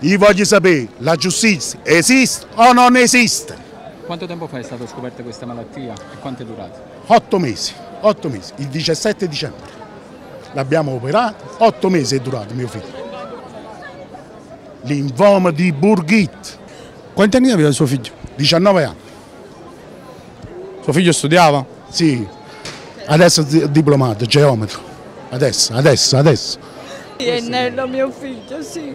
Io voglio sapere, la giustizia esiste o non esiste? Quanto tempo fa è stata scoperta questa malattia e quanto è durata? Otto mesi, otto mesi, il 17 dicembre. L'abbiamo operato, otto mesi è durato mio figlio. Linfoma di Burgit, Quanti anni aveva suo figlio? 19 anni. Suo figlio studiava? Sì, adesso è diplomato, geometro. Adesso, adesso, adesso. È Nello mio figlio, sì.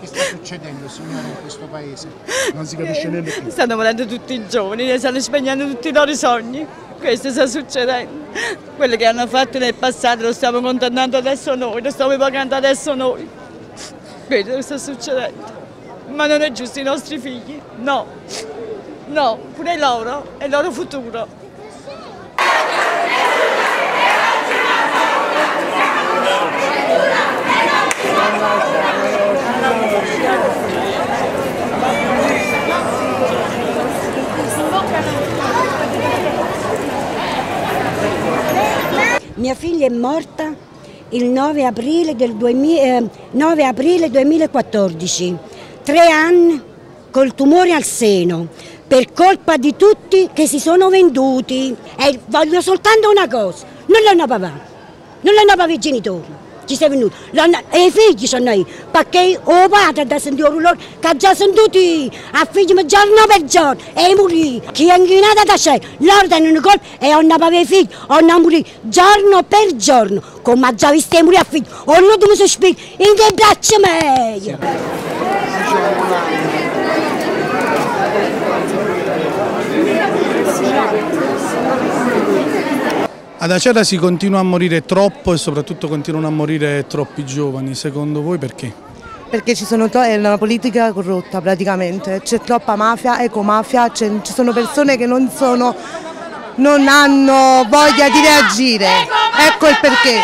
Che sta succedendo signore in questo paese? Non si capisce niente più. Stanno morendo tutti i giovani, stanno spegnendo tutti i loro sogni. Questo sta succedendo. Quello che hanno fatto nel passato lo stiamo condannando adesso noi, lo stiamo pagando adesso noi. Questo che sta succedendo. Ma non è giusto i nostri figli, no. No, pure loro, è il loro futuro. Mia figlia è morta il 9 aprile, del 2000 eh, 9 aprile 2014, tre anni col tumore al seno, per colpa di tutti che si sono venduti. E voglio soltanto una cosa, non l'hanno pagato, non l'hanno pagato i genitori. Ci sei venuto, e i figli sono io, perché o padre da sentire un loro che già sono tutti a figli ma giorno per giorno e morì. Chi è inquinato da sé, loro danno colpa e hanno pagato i figli, hanno morito giorno per giorno, come già visto morire a figli, o l'ultimo sospiro, in che braccia meglio. Ad Acera si continua a morire troppo e soprattutto continuano a morire troppi giovani, secondo voi perché? Perché ci sono to- è una politica corrotta praticamente, c'è troppa mafia, ecomafia, ci sono persone che non, sono, non hanno voglia di reagire, ecco il perché.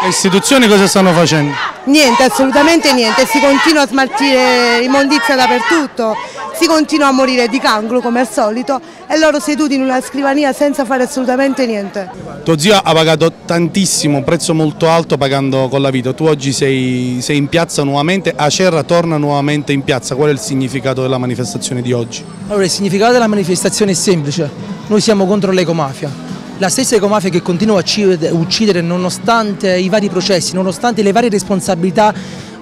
Le istituzioni cosa stanno facendo? Niente, assolutamente niente, si continua a smaltire immondizia dappertutto, si continua a morire di cancro come al solito e loro seduti in una scrivania senza fare assolutamente niente. Tuo zio ha pagato tantissimo, un prezzo molto alto pagando con la vita. Tu oggi sei, sei in piazza nuovamente, Acerra torna nuovamente in piazza. Qual è il significato della manifestazione di oggi? Allora, il significato della manifestazione è semplice, noi siamo contro l'ecomafia. La stessa ecomafia che continua a uccidere- uccidere nonostante i vari processi, nonostante le varie responsabilità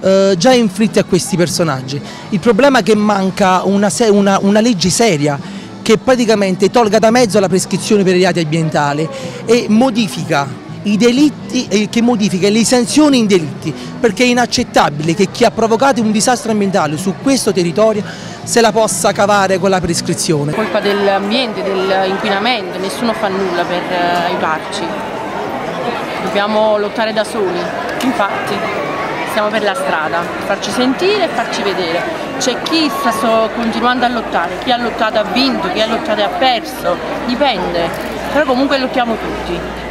eh, già inflitte a questi personaggi. Il problema è che manca una, una- una legge seria che praticamente tolga da mezzo la prescrizione per i reati ambientali e modifica i delitti che modifica le sanzioni in delitti, perché è inaccettabile che chi ha provocato un disastro ambientale su questo territorio se la possa cavare con la prescrizione. colpa dell'ambiente, dell'inquinamento, nessuno fa nulla per eh, aiutarci. Dobbiamo lottare da soli, infatti siamo per la strada, farci sentire e farci vedere. C'è chi sta continuando a lottare, chi ha lottato ha vinto, chi ha lottato ha perso, dipende, però comunque lottiamo tutti.